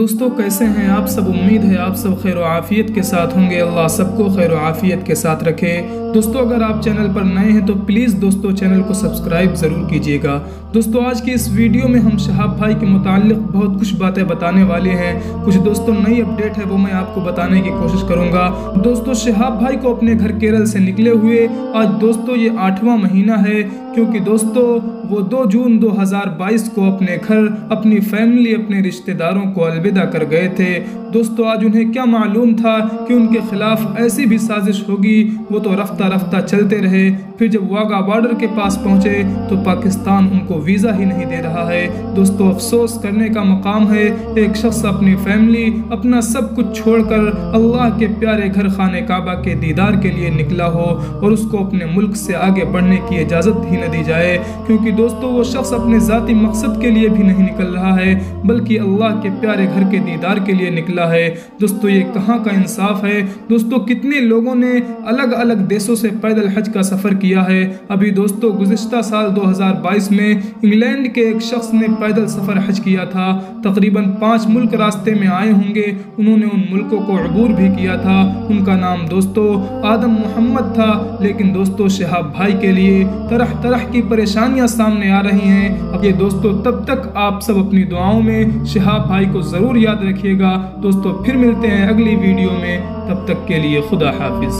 दोस्तों, कैसे हैं आप? सब उम्मीद है आप सब खैर आफ़ियत के साथ होंगे। अल्लाह सबको खैर आफ़ियत के साथ रखे। दोस्तों, अगर आप चैनल पर नए हैं तो प्लीज़ दोस्तों चैनल को सब्सक्राइब ज़रूर कीजिएगा। दोस्तों, आज की इस वीडियो में हम शहाब भाई के मुतालिक बहुत कुछ बातें बताने वाले हैं। कुछ दोस्तों, नई अपडेट है, वो मैं आपको बताने की कोशिश करूँगा। दोस्तों, शहाब भाई को अपने घर केरल से निकले हुए आज दोस्तों ये आठवां महीना है, क्योंकि दोस्तों, वो 2 जून 2022 को अपने घर, अपनी फैमिली, अपने रिश्तेदारों को अलविदा कर गए थे। दोस्तों, आज उन्हें क्या मालूम था कि उनके खिलाफ ऐसी भी साजिश होगी? वो तो रफ्ता रफ्ता रफ्ता चलते रहे, फिर जब वाघा बॉर्डर के पास पहुँचे तो पाकिस्तान उनको वीज़ा ही नहीं दे रहा है। दोस्तों, अफसोस करने का मकाम है, एक शख्स अपनी फैमिली, अपना सब कुछ छोड़कर अल्लाह के प्यारे घर खाने काबा के दीदार के लिए निकला हो और उसको अपने मुल्क से आगे बढ़ने की इजाज़त ही न दी जाए। क्योंकि दोस्तों, वो शख्स अपने ज़ाती मकसद के लिए भी नहीं निकल रहा है, बल्कि अल्लाह के प्यारे घर के दीदार के लिए निकला है। दोस्तों, ये कहाँ का इंसाफ है? दोस्तों, कितने लोगों ने अलग अलग देशों से पैदल हज का सफ़र किया है। अभी दोस्तों, गुजशत साल 2022 में इंग्लैंड के एक शख्स ने पैदल सफ़र हज किया था। तकरीबन पाँच मुल्क रास्ते में आए होंगे। उन्होंने उन मुल्कों को अबूर भी किया था। उनका नाम दोस्तों, आदम मोहम्मद था। लेकिन दोस्तों, शहाब भाई के लिए तरह तरह की परेशानियाँ सामने आ रही हैं। अब ये दोस्तों, तब तक आप सब अपनी दुआओं में शहाब भाई को ज़रूर याद रखिएगा। दोस्तों, फिर मिलते हैं अगली वीडियो में। तब तक के लिए खुदा हाफिज़।